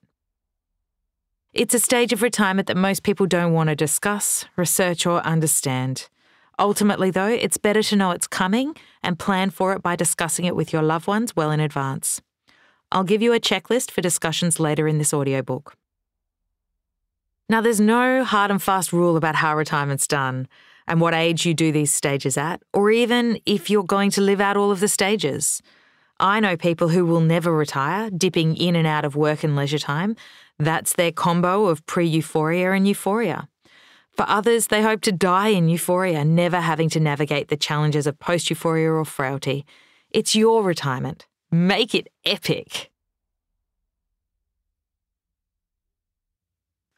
It's a stage of retirement that most people don't want to discuss, research, or understand. Ultimately, though, it's better to know it's coming and plan for it by discussing it with your loved ones well in advance. I'll give you a checklist for discussions later in this audiobook. Now, there's no hard and fast rule about how retirement's done and what age you do these stages at, or even if you're going to live out all of the stages. I know people who will never retire, dipping in and out of work and leisure time. That's their combo of pre euphoria and euphoria. For others, they hope to die in euphoria, never having to navigate the challenges of post euphoria or frailty. It's your retirement. Make it epic.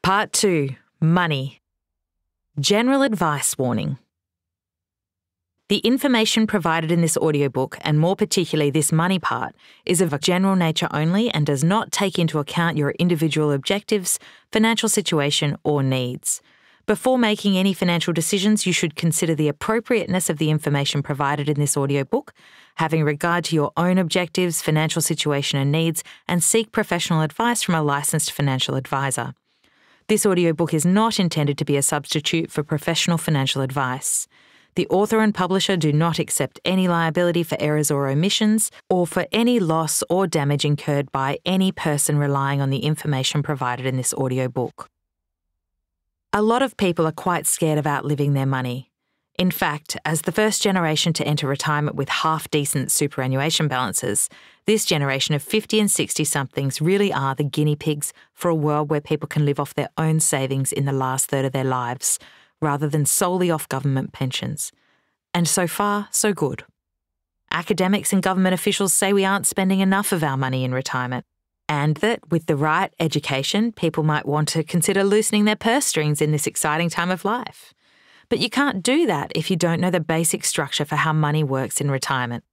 Part 2 Money. General advice warning. The information provided in this audiobook, and more particularly this money part, is of a general nature only and does not take into account your individual objectives, financial situation, or needs. Before making any financial decisions, you should consider the appropriateness of the information provided in this audiobook, having regard to your own objectives, financial situation, and needs, and seek professional advice from a licensed financial advisor. This audiobook is not intended to be a substitute for professional financial advice. The author and publisher do not accept any liability for errors or omissions, or for any loss or damage incurred by any person relying on the information provided in this audiobook. A lot of people are quite scared of outliving their money. In fact, as the first generation to enter retirement with half decent superannuation balances, this generation of 50 and 60 somethings really are the guinea pigs for a world where people can live off their own savings in the last third of their lives, rather than solely off government pensions. And so far, so good. Academics and government officials say we aren't spending enough of our money in retirement, and that with the right education, people might want to consider loosening their purse strings in this exciting time of life. But you can't do that if you don't know the basic structure for how money works in retirement.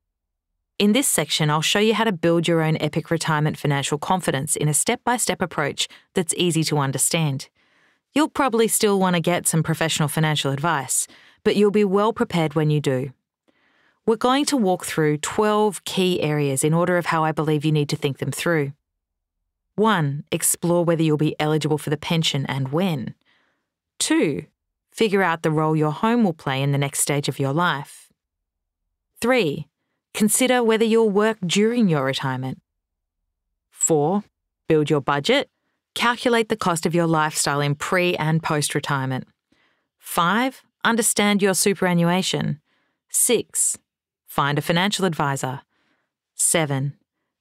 In this section, I'll show you how to build your own epic retirement financial confidence in a step by step approach that's easy to understand. You'll probably still want to get some professional financial advice, but you'll be well prepared when you do. We're going to walk through 12 key areas in order of how I believe you need to think them through. 1. Explore whether you'll be eligible for the pension and when. 2. Figure out the role your home will play in the next stage of your life. 3. Consider whether you'll work during your retirement. 4. Build your budget. Calculate the cost of your lifestyle in pre and post retirement. 5. Understand your superannuation. 6. Find a financial advisor. 7.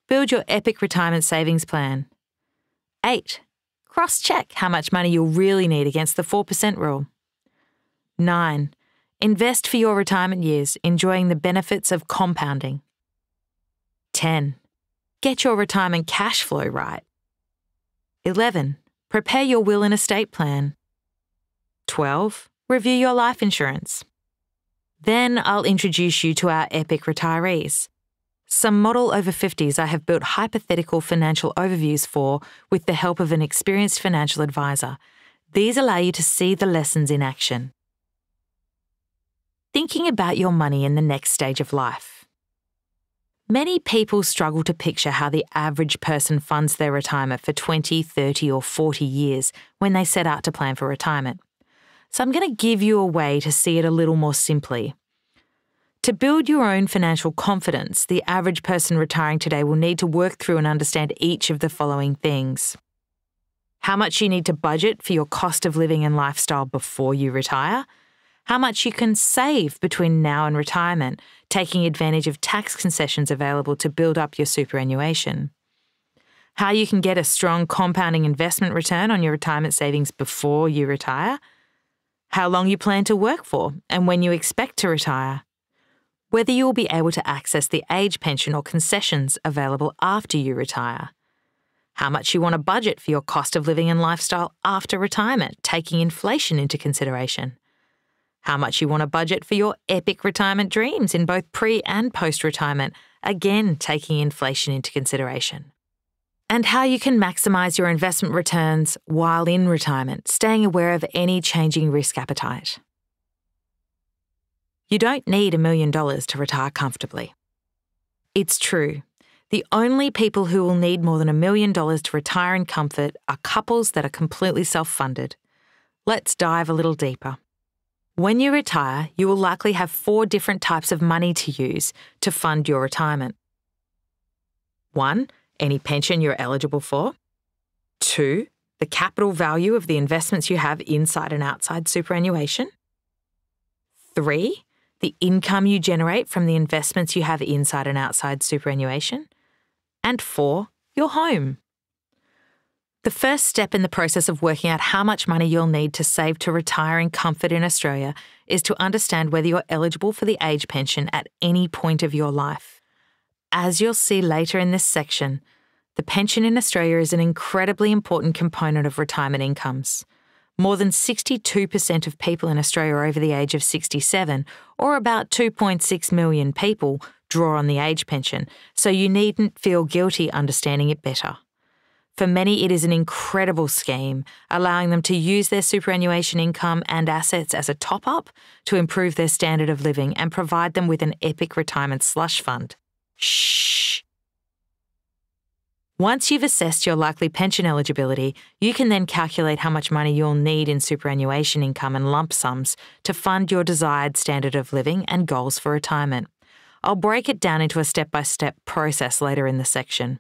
Build your epic retirement savings plan. 8. Cross check how much money you'll really need against the 4% rule. 9. Invest for your retirement years, enjoying the benefits of compounding. 10. Get your retirement cash flow right. 11. Prepare your will and estate plan. 12. Review your life insurance. Then I'll introduce you to our epic retirees. Some model over 50s I have built hypothetical financial overviews for with the help of an experienced financial advisor. These allow you to see the lessons in action thinking about your money in the next stage of life. Many people struggle to picture how the average person funds their retirement for 20, 30, or 40 years when they set out to plan for retirement. So I'm going to give you a way to see it a little more simply. To build your own financial confidence, the average person retiring today will need to work through and understand each of the following things how much you need to budget for your cost of living and lifestyle before you retire how much you can save between now and retirement, taking advantage of tax concessions available to build up your superannuation. How you can get a strong compounding investment return on your retirement savings before you retire. How long you plan to work for and when you expect to retire. Whether you will be able to access the age pension or concessions available after you retire. How much you want to budget for your cost of living and lifestyle after retirement, taking inflation into consideration how much you want to budget for your epic retirement dreams in both pre and post retirement, again taking inflation into consideration. And how you can maximise your investment returns while in retirement, staying aware of any changing risk appetite. You don't need a million dollars to retire comfortably. It's true. The only people who will need more than a million dollars to retire in comfort are couples that are completely self funded. Let's dive a little deeper. When you retire, you will likely have four different types of money to use to fund your retirement. One, any pension you're eligible for. Two, the capital value of the investments you have inside and outside superannuation. Three, the income you generate from the investments you have inside and outside superannuation. And four, your home. The first step in the process of working out how much money you'll need to save to retire in comfort in Australia is to understand whether you're eligible for the age pension at any point of your life. As you'll see later in this section, the pension in Australia is an incredibly important component of retirement incomes. More than 62% of people in Australia over the age of 67, or about 2.6 million people, draw on the age pension, so you needn't feel guilty understanding it better. For many, it is an incredible scheme, allowing them to use their superannuation income and assets as a top up to improve their standard of living and provide them with an epic retirement slush fund. Shh. Once you've assessed your likely pension eligibility, you can then calculate how much money you'll need in superannuation income and lump sums to fund your desired standard of living and goals for retirement. I'll break it down into a step by step process later in the section.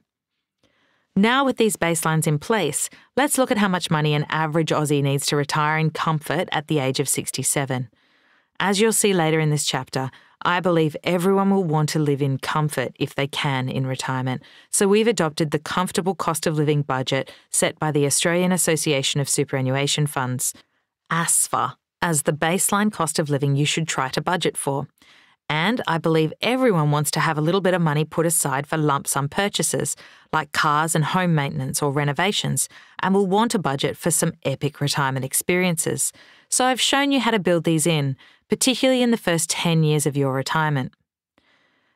Now, with these baselines in place, let's look at how much money an average Aussie needs to retire in comfort at the age of 67. As you'll see later in this chapter, I believe everyone will want to live in comfort if they can in retirement, so we've adopted the comfortable cost of living budget set by the Australian Association of Superannuation Funds, ASFA, as the baseline cost of living you should try to budget for. And I believe everyone wants to have a little bit of money put aside for lump sum purchases, like cars and home maintenance or renovations, and will want a budget for some epic retirement experiences. So I've shown you how to build these in, particularly in the first 10 years of your retirement.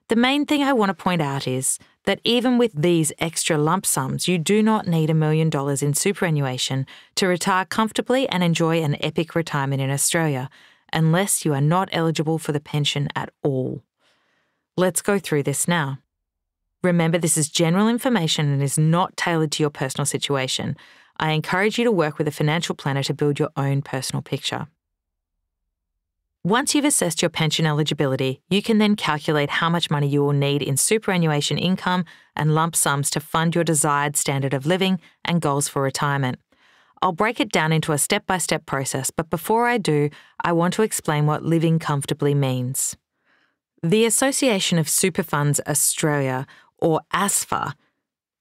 The main thing I want to point out is that even with these extra lump sums, you do not need a million dollars in superannuation to retire comfortably and enjoy an epic retirement in Australia unless you are not eligible for the pension at all. Let's go through this now. Remember, this is general information and is not tailored to your personal situation. I encourage you to work with a financial planner to build your own personal picture. Once you've assessed your pension eligibility, you can then calculate how much money you will need in superannuation income and lump sums to fund your desired standard of living and goals for retirement. I'll break it down into a step by step process, but before I do, I want to explain what living comfortably means. The Association of Super Funds Australia, or ASFA,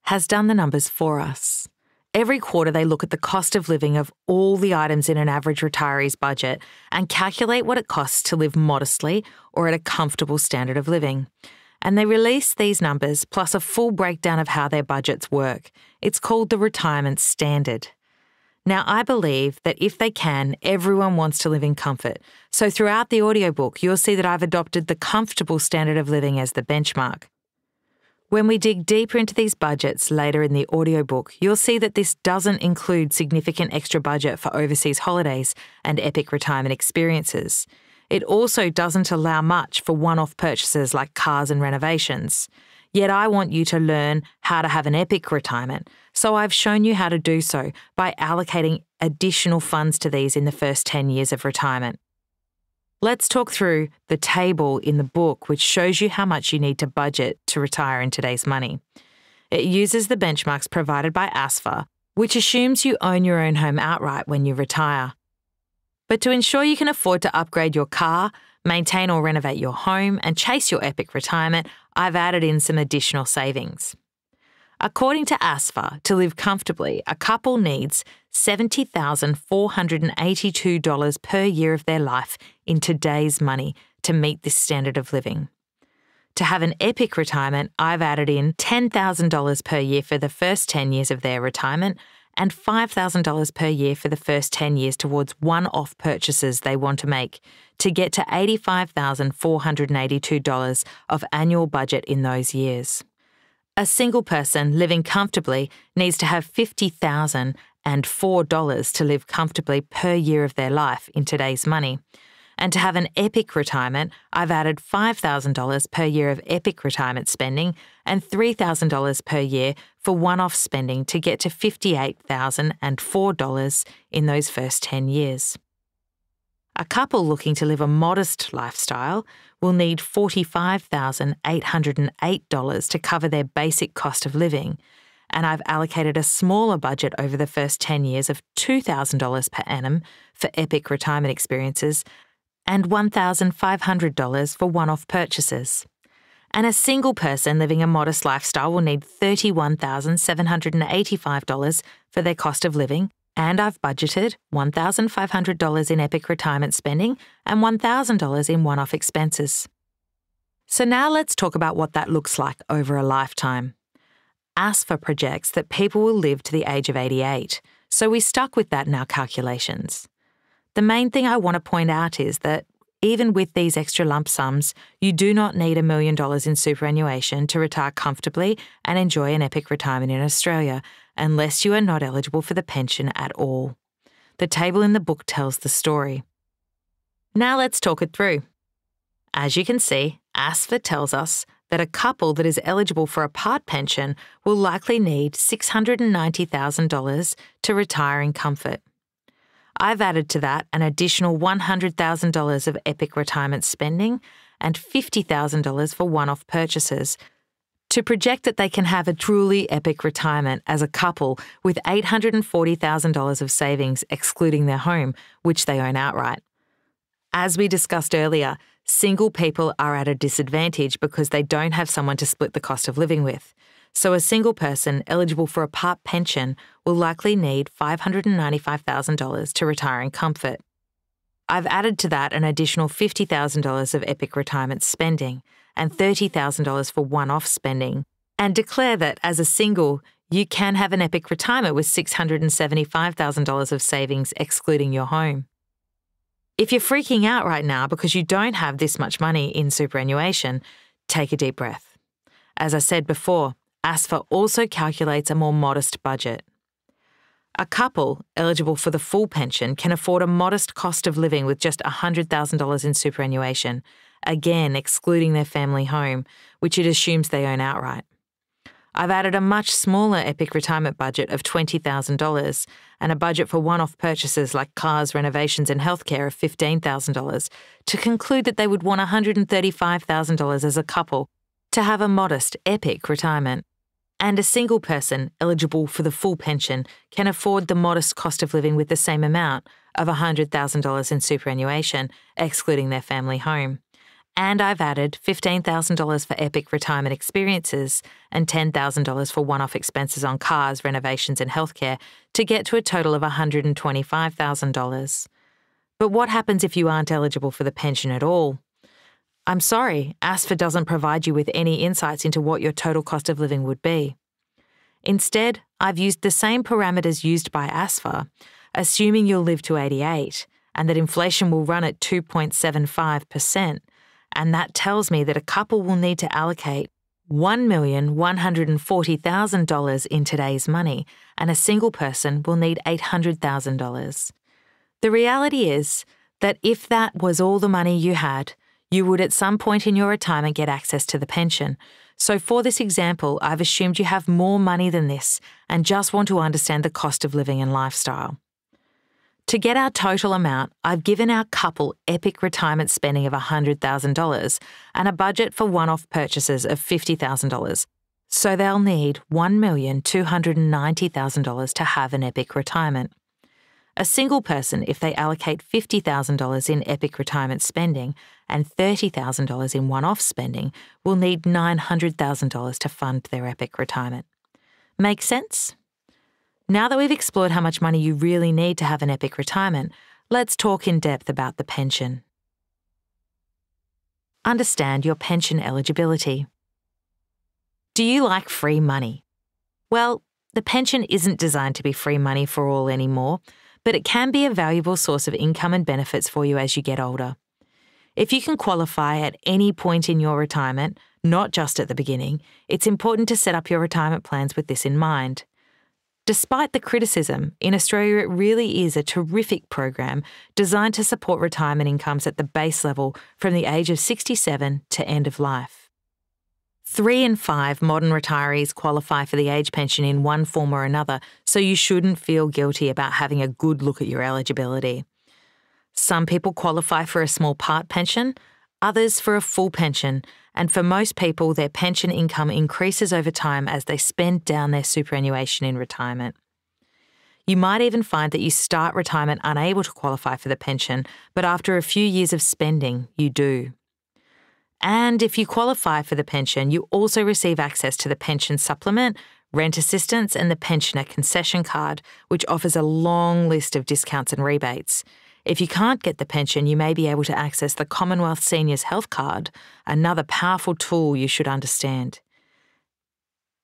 has done the numbers for us. Every quarter, they look at the cost of living of all the items in an average retiree's budget and calculate what it costs to live modestly or at a comfortable standard of living. And they release these numbers plus a full breakdown of how their budgets work. It's called the Retirement Standard. Now, I believe that if they can, everyone wants to live in comfort. So, throughout the audiobook, you'll see that I've adopted the comfortable standard of living as the benchmark. When we dig deeper into these budgets later in the audiobook, you'll see that this doesn't include significant extra budget for overseas holidays and epic retirement experiences. It also doesn't allow much for one off purchases like cars and renovations. Yet I want you to learn how to have an epic retirement. So I've shown you how to do so by allocating additional funds to these in the first 10 years of retirement. Let's talk through the table in the book, which shows you how much you need to budget to retire in today's money. It uses the benchmarks provided by ASFA, which assumes you own your own home outright when you retire. But to ensure you can afford to upgrade your car, maintain or renovate your home, and chase your epic retirement, I've added in some additional savings. According to ASFA, to live comfortably, a couple needs $70,482 per year of their life in today's money to meet this standard of living. To have an epic retirement, I've added in $10,000 per year for the first 10 years of their retirement and $5,000 per year for the first 10 years towards one off purchases they want to make to get to $85,482 of annual budget in those years. A single person living comfortably needs to have $50,004 to live comfortably per year of their life in today's money. And to have an epic retirement, I've added $5,000 per year of epic retirement spending and $3,000 per year for one off spending to get to $58,004 in those first 10 years. A couple looking to live a modest lifestyle will need $45,808 to cover their basic cost of living, and I've allocated a smaller budget over the first 10 years of $2,000 per annum for epic retirement experiences and $1,500 for one off purchases. And a single person living a modest lifestyle will need $31,785 for their cost of living, and I've budgeted $1,500 in epic retirement spending and $1,000 in one off expenses. So now let's talk about what that looks like over a lifetime. ASFA projects that people will live to the age of 88, so we stuck with that in our calculations. The main thing I want to point out is that even with these extra lump sums, you do not need a million dollars in superannuation to retire comfortably and enjoy an epic retirement in Australia, unless you are not eligible for the pension at all. The table in the book tells the story. Now let's talk it through. As you can see, ASFA tells us that a couple that is eligible for a part pension will likely need $690,000 to retire in comfort. I've added to that an additional $100,000 of epic retirement spending and $50,000 for one off purchases to project that they can have a truly epic retirement as a couple with $840,000 of savings excluding their home, which they own outright. As we discussed earlier, single people are at a disadvantage because they don't have someone to split the cost of living with so a single person eligible for a part pension will likely need $595,000 to retire in comfort. I've added to that an additional $50,000 of EPIC retirement spending and $30,000 for one off spending, and declare that as a single, you can have an EPIC retirement with $675,000 of savings excluding your home. If you're freaking out right now because you don't have this much money in superannuation, take a deep breath. As I said before, ASFA also calculates a more modest budget. A couple eligible for the full pension can afford a modest cost of living with just $100,000 in superannuation, again excluding their family home, which it assumes they own outright. I've added a much smaller EPIC retirement budget of $20,000 and a budget for one off purchases like cars, renovations, and healthcare of $15,000 to conclude that they would want $135,000 as a couple to have a modest EPIC retirement and a single person eligible for the full pension can afford the modest cost of living with the same amount of $100,000 in superannuation, excluding their family home. And I've added $15,000 for epic retirement experiences and $10,000 for one off expenses on cars, renovations, and healthcare to get to a total of $125,000. But what happens if you aren't eligible for the pension at all? I'm sorry, ASFA doesn't provide you with any insights into what your total cost of living would be. Instead, I've used the same parameters used by ASFA, assuming you'll live to 88 and that inflation will run at 2.75%, and that tells me that a couple will need to allocate $1,140,000 in today's money, and a single person will need $800,000. The reality is that if that was all the money you had, you would at some point in your retirement get access to the pension. So, for this example, I've assumed you have more money than this and just want to understand the cost of living and lifestyle. To get our total amount, I've given our couple epic retirement spending of $100,000 and a budget for one off purchases of $50,000. So they'll need $1,290,000 to have an epic retirement. A single person, if they allocate $50,000 in epic retirement spending and $30,000 in one off spending, will need $900,000 to fund their epic retirement. Make sense? Now that we've explored how much money you really need to have an epic retirement, let's talk in depth about the pension. Understand your pension eligibility. Do you like free money? Well, the pension isn't designed to be free money for all anymore but it can be a valuable source of income and benefits for you as you get older. If you can qualify at any point in your retirement, not just at the beginning, it's important to set up your retirement plans with this in mind. Despite the criticism, in Australia it really is a terrific program designed to support retirement incomes at the base level from the age of 67 to end of life. Three in five modern retirees qualify for the age pension in one form or another, so you shouldn't feel guilty about having a good look at your eligibility. Some people qualify for a small part pension, others for a full pension, and for most people, their pension income increases over time as they spend down their superannuation in retirement. You might even find that you start retirement unable to qualify for the pension, but after a few years of spending, you do. And if you qualify for the pension, you also receive access to the pension supplement, rent assistance, and the pensioner concession card, which offers a long list of discounts and rebates. If you can't get the pension, you may be able to access the Commonwealth Seniors Health Card, another powerful tool you should understand.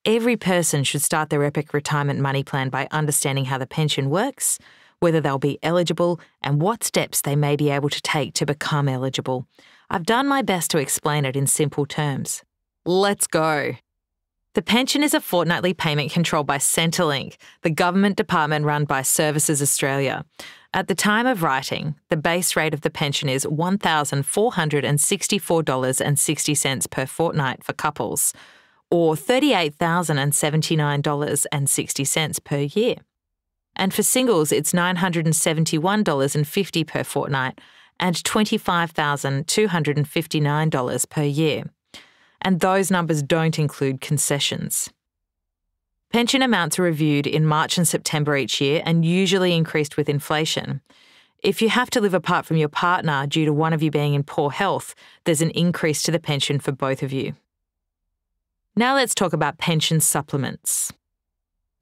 Every person should start their epic retirement money plan by understanding how the pension works, whether they'll be eligible, and what steps they may be able to take to become eligible. I've done my best to explain it in simple terms. Let's go. The pension is a fortnightly payment controlled by Centrelink, the government department run by Services Australia. At the time of writing, the base rate of the pension is $1,464.60 per fortnight for couples, or $38,079.60 per year. And for singles, it's $971.50 per fortnight and $25,259 per year and those numbers don't include concessions. Pension amounts are reviewed in March and September each year and usually increased with inflation. If you have to live apart from your partner due to one of you being in poor health, there's an increase to the pension for both of you. Now let's talk about pension supplements.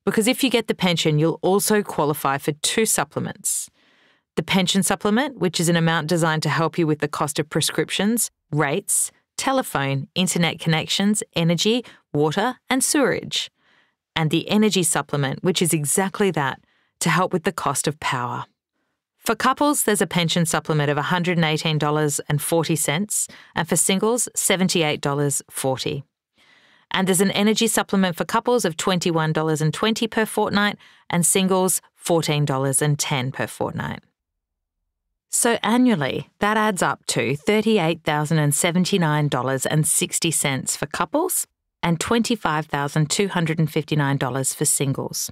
Because if you get the pension, you'll also qualify for two supplements. The pension supplement, which is an amount designed to help you with the cost of prescriptions, rates, telephone, internet connections, energy, water, and sewerage. And the energy supplement, which is exactly that, to help with the cost of power. For couples, there's a pension supplement of $118.40, and for singles, $78.40. And there's an energy supplement for couples of $21.20 per fortnight, and singles, $14.10 per fortnight. So annually, that adds up to $38,079.60 for couples and $25,259 for singles.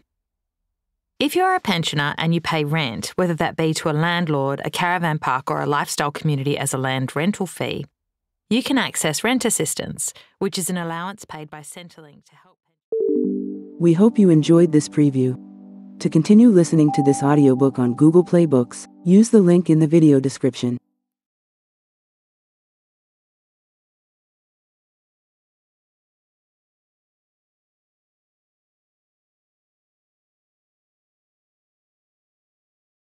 If you're a pensioner and you pay rent, whether that be to a landlord, a caravan park, or a lifestyle community as a land rental fee, you can access rent assistance, which is an allowance paid by Centrelink to help. We hope you enjoyed this preview. To continue listening to this audiobook on Google Play Books, use the link in the video description.